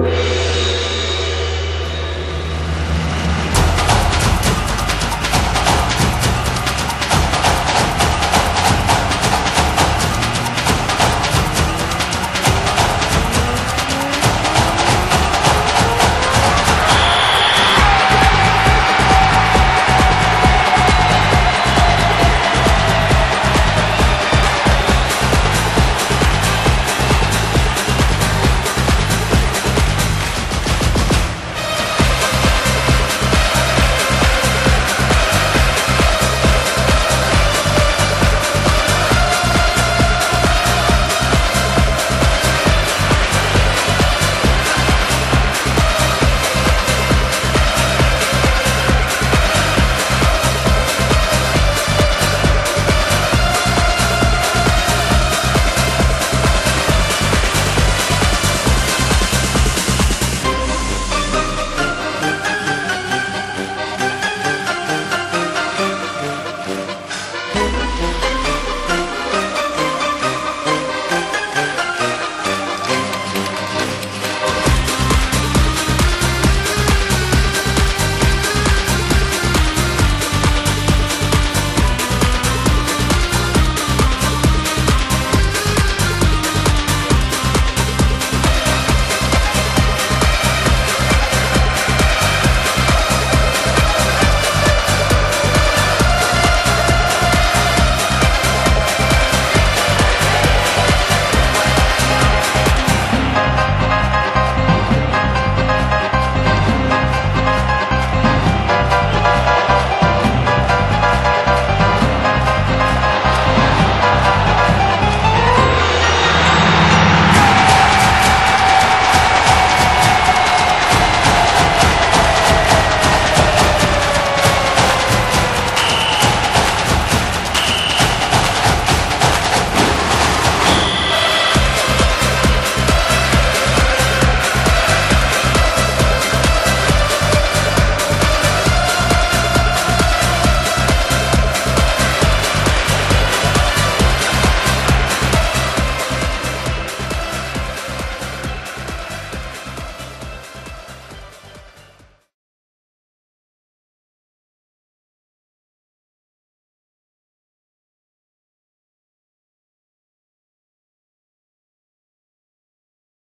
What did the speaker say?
you